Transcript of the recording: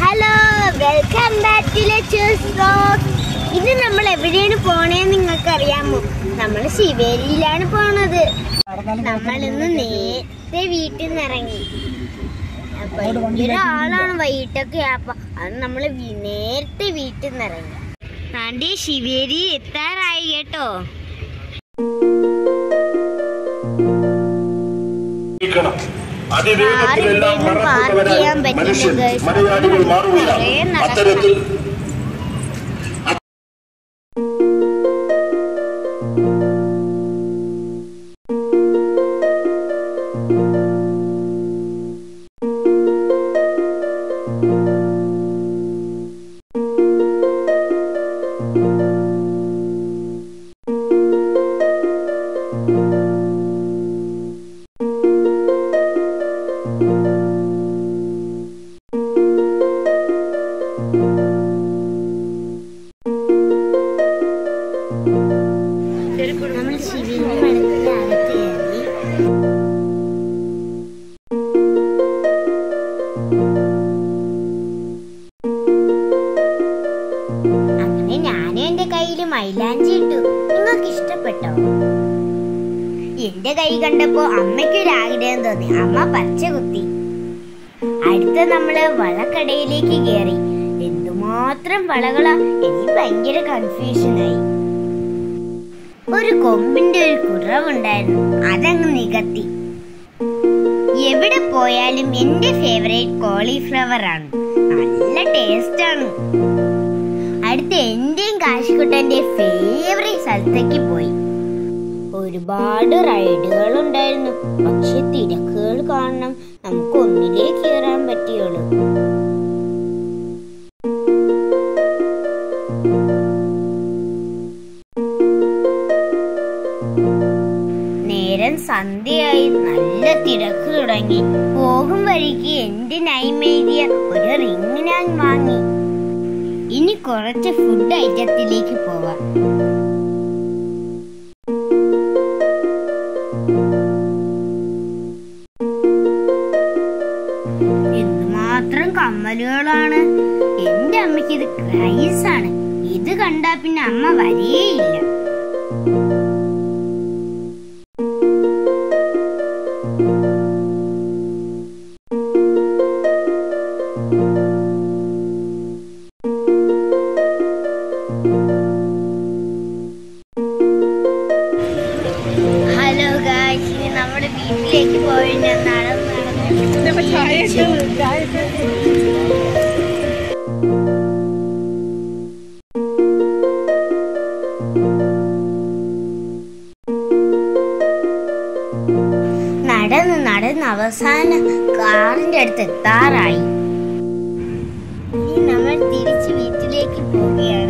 Hello welcome back to lectures rock ഇത് നമ്മൾ എവിടെയാണ് പോണേന്ന് നിങ്ങൾക്ക് അറിയാമോ നമ്മൾ ശിവേരിയിലാണ് പോണത്. നമ്മൾ ഇന്ന് നേരത്തെ വീട്ടിൽ നിന്ന് ഇറങ്ങി. അപ്പൊ ഒരാളാണ് വൈകിട്ടൊക്കെ. അപ്പൊ അത് നമ്മൾ നേരത്തെ വീട്ടിൽ നിന്ന് ഇറങ്ങി. ആണ്ടി ശിവേരി എത്താറായി കേട്ടോ. അതിവേഗത്തിലെല്ലാം പറ്റില്ല, മനുഷ്യൻ. മലയാളികൾ മാറുകയാണ് അത്തരത്തിൽ നമ്മൾ ശിവേരി മഠത്തിന്റെ അങ്ങനെ ഞാനും എന്റെ കയ്യിൽ മൈലാഞ്ചി ഇട്ടു. നിങ്ങൾക്ക് ഇഷ്ടപ്പെട്ടോ എന്റെ കൈ കണ്ടപ്പോ അമ്മയ്ക്കൊരു ആഗ്രഹം തോന്നി. അമ്മ പച്ച കുത്തി. അടുത്ത നമ്മൾ വളക്കടയിലേക്ക് കയറി എന്തുമാത്രം വളകളാ. എനിക്ക് ഭയങ്കര കൺഫ്യൂഷനായി ഒരു കൊമ്പിന്റെ ഒരു കുറവുണ്ടായിരുന്നു. അതങ്ങ് നികത്തി. എവിടെ പോയാലും എന്റെ ഫേവറേറ്റ് കോളിഫ്ലവർ ആണ്. നല്ല ടേസ്റ്റ് ആണ്. കാശിക്കുട്ടന്റെ ഫേവറേറ്റ് സ്ഥലത്തേക്ക് പോയി. ഒരുപാട് റൈഡുകൾ ഉണ്ടായിരുന്നു പക്ഷെ തിരക്കുകൾ കാരണം നമുക്ക് ഒന്നിലേ കയറാൻ പറ്റിയുള്ളൂ. നേരം സന്ധ്യയായി. നല്ല തിരക്ക് തുടങ്ങി. പോകും വഴിക്ക് എന്റെ നൈമേരിയ ഒരു റിങ് ഞാൻ വാങ്ങി. കുറച്ച് ഫുഡ് ഐറ്റത്തിലേക്ക് പോവാം. എന്തുമാത്രം കമ്മലുകളാണ്. എന്റെ അമ്മയ്ക്ക് ഇത് ക്രൈസ് ആണ് ഇത് കണ്ടാ പിന്നെ അമ്മ വരേയില്ല വീട്ടിലേക്ക് പോയിട്ട് നടന്ന് നടന്ന് നടന്ന് നടന്ന് അവസാനം കാറിന്റെ അടുത്ത് എത്താറായി. നമ്മൾ തിരിച്ച് വീട്ടിലേക്ക് പോവുകയാണ്.